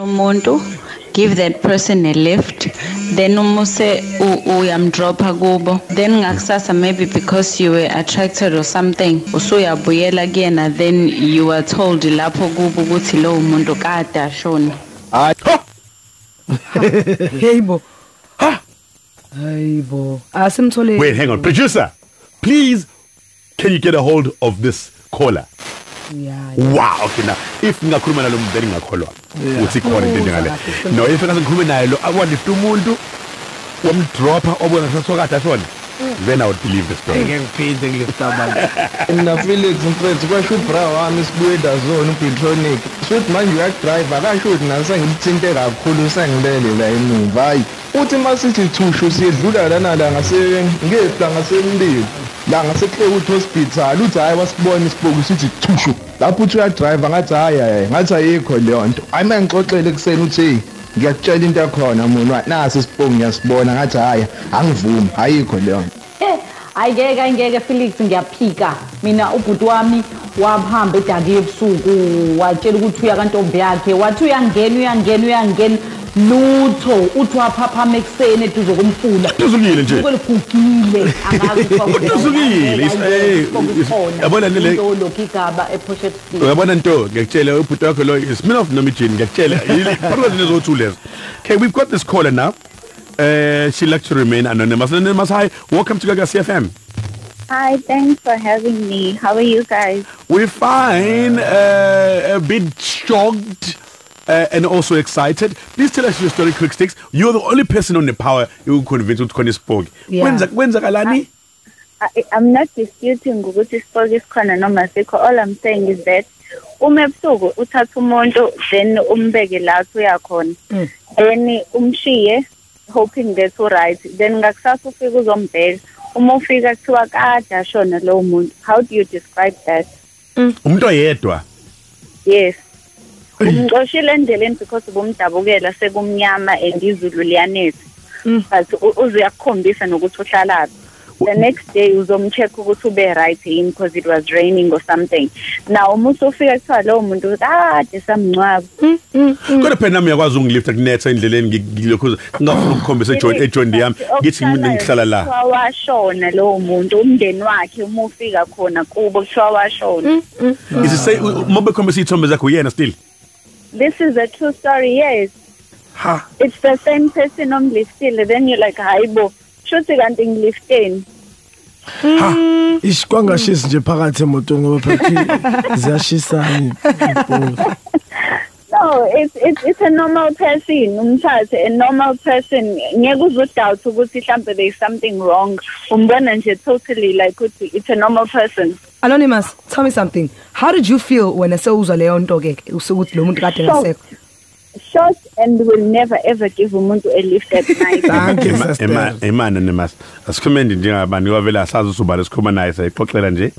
umuntu give that person a lift then umuse uyamdropa kubo then ngakusasa maybe because you were attracted or something usuyabuyela kuyena then you were told lapho kubo ukuthi lowo muntu kade ashona Hayibo. Ha. Hayibo. Asimthole. Wait, hang on. Producer, please, can you get a hold of this caller? Yeah. Wow, okay now. If ngingakhuluma nalo muntu then ngakholwa ukuthi khona into ngale. kahle. No, if ngikhuluma naye lo akwalift umuntu wamdropa obona ngathi kade ashona. Then I would believe the story. ngeke ngiphinde ngilifta abantu mina Felix mfethu kwasho ubra wami sibuye dazone uBitronic shothi manje uyadrive akasho ukuthi nase ngimthinte kakhulu sengilele la emuva hayi uthi masithi thushu siyedlula lana la ngase ngepla ngasemlilo la ngaseClaywood Hospital. Uthi hayi wasibona isibuku sithi thushu. Lapho uthi uyadrive ngathi hayi hayi ngathi ayikho leyo nto. Hayi mangixoxele ekseni uthi hey ngiyakutshela into yakhona mona nasi isibuku ngiyasibona. Ngathi hayi angivumi. Ayikho leyo nto. Eh, hayi ngeke hayi ngeke Felix ngiyaphika. Mina ubhuti wami wahamba edaki ebusuku watshela ukuthi uya kantombi yakhe wathi uyangena uyangena uyangena. Lutho uthi waphaphama ekuseni eduze komfula. Uduzukile nje. ligugile Uduzukile, is- eh, is- yabona le- le- lokhu igaba ePortshepstone uyabona nto? Ngiyakutshela ubhuti wakho lo isminoff noma ijini ngiyakutshela. Yile phakathi nezo lezi okay we've got this caller now. Uh she like to remain anonymous. Anonymous hi. Welcome to Gaga CFM Hi, thanks for having me. How are you guys? we're fine. Uh, a bit shocked uh, and also excited please tell us your story quick sticks you're the only person on the power you convince ukuthi khona isiphoki Yeah. kwenza kwenzakalani I, I'm not disputing ukuthi isipoki sikhona noma sikho. All I'm saying is that uma ebusuku uthatha umuntu then umbeke la uya khona. Then umshiye hoping that's all right. Then ngakusasa ufika uzombheka. Uma ufika kuthiwa kade ashona lowo muntu. How do you describe that? umuntu oyedwa Yes. Umxoshile endleleni because ubumdabukela sekumnyama and izulu liyanetha. But u- uze uyakukhombisa nokuthi uhlalaphi. The next day uzomcheck ukuthi ube right yini because it was raining or something. Now uma usufika kuthiwa lowo muntu kade samncwaba. kodwa phela nami uyakwazi ungilifta kunetha endleleni ngilokhu ngingafuna ukukhombisa eJohn yami ngithi mina ngihlala la Kuthiwa washona lowo muntu umndeni wakhe uma ufika khona kubo kuthiwa washona. is it say uma bekhombisa ithombe zakho uyena still This is a true story, yes. ha. It's the same person omliftile then you're like hayibo shuthi kanti ngilifteni. Hmm. Ish kwangashisi nje phakathi emotweni ngoba phela ziyashisana no it's, it's, it's a normal person umthathe a normal person ngeke uzudoubt ukuthi mhlambe there is something wrong umbona nje totally like ukuthi it's a normal person Anonymous, tell me something. How did you feel when esewuzwa leyo nto ke usukuthi lo muntu kade ngasekho? Short and will never ever give umuntu a lift at night. Thank you, Ema- sister. ema- emana nemas asikhomende njengabani ngoba vele asazi usubala sikhoma naye sayixoxela nje.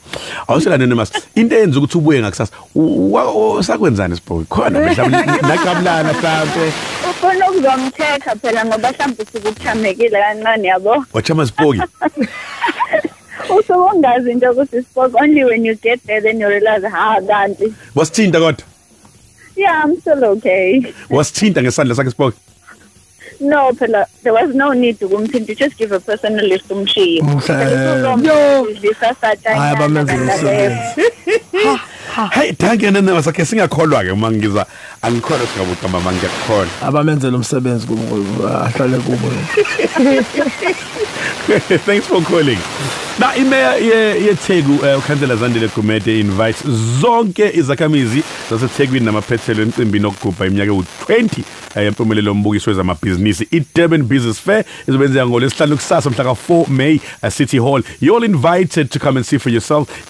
Awusela nemas into eyenza ukuthi ubuye ngakusasa sakwenzani sibhoki? Khona mhlawumbe naqabulana mhlawumbe ufuna ukuzomthetha phela ngoba mhlawumbe usuke ukuthamekile kancane yabo. Wachama sibhoki? Usuke ungazi into ukuthi spoke only when you get there then you realize ha kanti. Wasithinta kodwa? Yeah i'm still okay wasithinta ngesandla sakhe sibhoki No, phela there was no need to ukumthinta you just give a person a lift umshiye. Yo. Hayi, bamenzela umsebenzi. hey danke nemas akhe singakholwa ke uma ngiza angikholwa singabucamba mangiyakholwa abamenzela umsebenzi kubo ahlale kubo Thanks for calling. Na imeya ye yeTheku uh, ukhansela Zandile Gumede invite zonke izakhamizi zaseThekwini namaphethelo emcimbini okugubha iminyaka u20 yempumelelo yombukiso wezamabhizinisi iDurban Business Fair izobenzeka ngolesihlanu kusasa mhla ka4 May at City Hall. You're all invited to come and see for yourself.